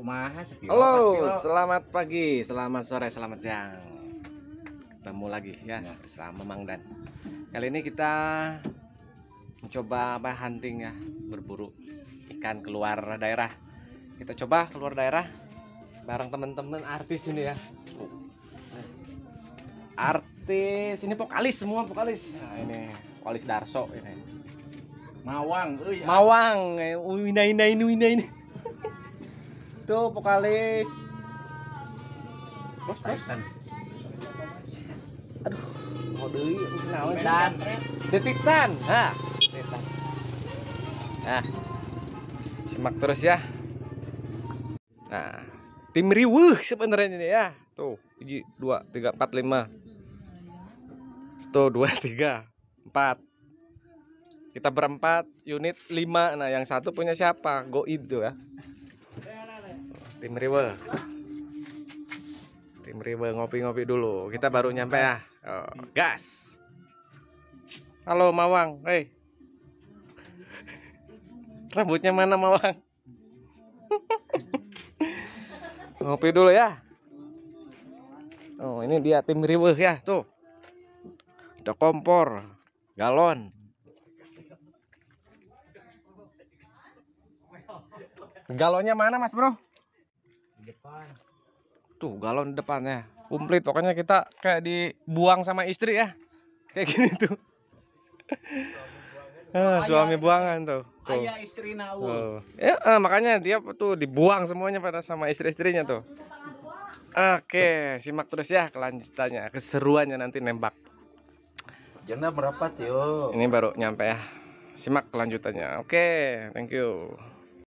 kumaha Halo, selamat pagi, selamat sore, selamat siang. Ketemu lagi ya Ya. bersama Mang Dan. Kali ini kita mencoba apa hunting ya, berburu ikan keluar daerah. Kita coba keluar daerah bareng teman-teman artis ini ya. Tuh. Artis ini vokalis semua vokalis. Nah, ini vokalis Darso ini. Mawang euy Mawang, eh, wina ina ini wina ini. Tuh vokalis. Bos, bos. Titan Aduh, mau deui naon dan The Titan. Ha, Titan. Nah. Simak terus ya. Nah, tim riweuh sebenarnya ini ya. Tuh, 1 2 3 4 5. Tuh, 2 3 4. Kita berempat, unit 5. Nah, yang satu punya siapa? Goib tuh ya. Tim riweuh. Tim riweuh ngopi-ngopi dulu. Kita baru nyampe ya. Oh, gas. Halo Mawang, hei. Rambutnya mana Mawang? Ngopi dulu ya. Oh, ini dia tim riweuh ya, tuh. Ada kompor, galon. Galonnya mana, Mas Bro? Di depan Tuh, galon depannya. Komplit, pokoknya kita kayak dibuang sama istri ya. Kayak gini tuh. Ah, suami buangan tuh. Tuh. ayah istri naul. Ya, eh, makanya dia tuh dibuang semuanya pada sama istri-istrinya tuh. Oke, simak terus ya kelanjutannya, keseruannya nanti nembak. janda berapa tio Ini baru nyampe ya. Simak kelanjutannya. Oke, thank you.